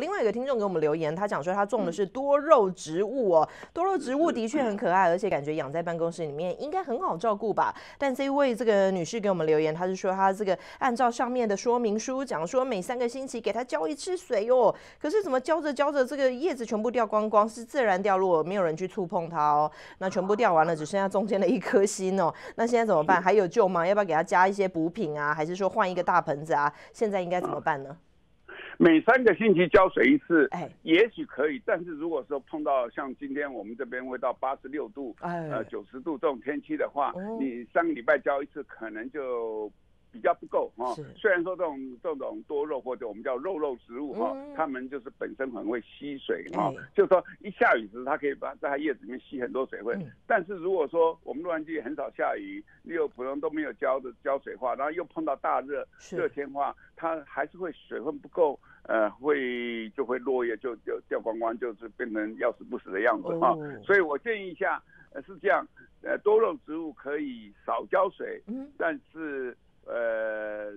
另外一个听众给我们留言，他讲说他种的是多肉植物哦，多肉植物的确很可爱，而且感觉养在办公室里面应该很好照顾吧。但这一位这个女士给我们留言，她是说她这个按照上面的说明书讲说每三个星期给它浇一次水哦，可是怎么浇着浇着这个叶子全部掉光光，是自然掉落，没有人去触碰它哦。那全部掉完了，只剩下中间的一颗心哦。那现在怎么办？还有救吗？要不要给它加一些补品啊？还是说换一个大盆子啊？现在应该怎么办呢？每三个星期浇水一次，哎，也许可以。但是如果说碰到像今天我们这边会到八十六度，哎呃九十度这种天气的话，你三个礼拜浇一次，可能就。比较不够啊，虽然说这种这种多肉或者我们叫肉肉植物哈，它们就是本身很会吸水哈，就是说一下雨时它可以把在它叶子里面吸很多水分。但是如果说我们洛杉矶很少下雨，又普通都没有浇的浇水化，然后又碰到大热热天化，它还是会水分不够，呃，会就会落叶就就掉光光，就是变成要死不死的样子哈。所以我建议一下，呃是这样，呃，多肉植物可以少浇水，但是。呃，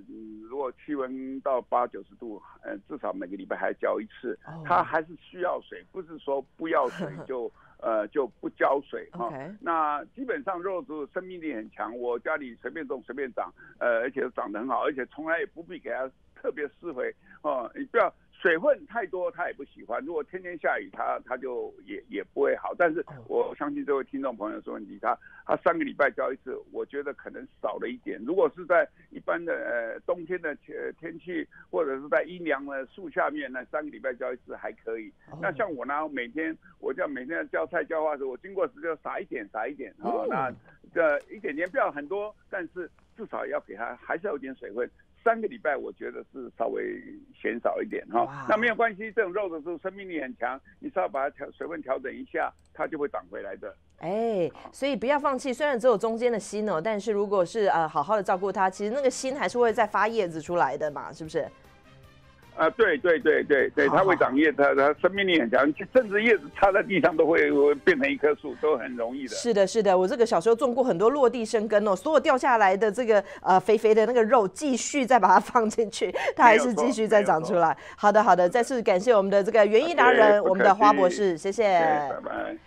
如果气温到八九十度，呃，至少每个礼拜还浇一次。它还是需要水，不是说不要水就 呃就不浇水哈。那基本上肉植物生命力很强，我家里随便种随便长，呃，而且长得很好，而且从来也不必给它特别施肥哦，你不要。水分太多，他也不喜欢。如果天天下雨，他他就也也不会好。但是我相信这位听众朋友说问题，他他三个礼拜浇一次，我觉得可能少了一点。如果是在一般的呃冬天的天天气，或者是在阴凉的树下面，那三个礼拜浇一次还可以。那像我呢，每天我叫每天浇菜浇花的时候，我经过时就撒一点撒一点啊，那这一点点不要很多，但是至少要给它还是要有点水分。三个礼拜，我觉得是稍微嫌少一点哈。那没有关系，这种肉的时候生命力很强，你稍微把它调水分调整一下，它就会长回来的。哎，所以不要放弃，虽然只有中间的心哦，但是如果是呃好好的照顾它，其实那个心还是会再发叶子出来的嘛，是不是？啊，对对对对对，它会长叶，它它生命力很强，甚至叶子插在地上都会变成一棵树，都很容易的。是的，是的，我这个小时候种过很多落地生根哦，所有掉下来的这个呃肥肥的那个肉，继续再把它放进去，它还是继续再长出来。好的，好的，再次感谢我们的这个园艺达人，我们的花博士，谢谢。拜拜。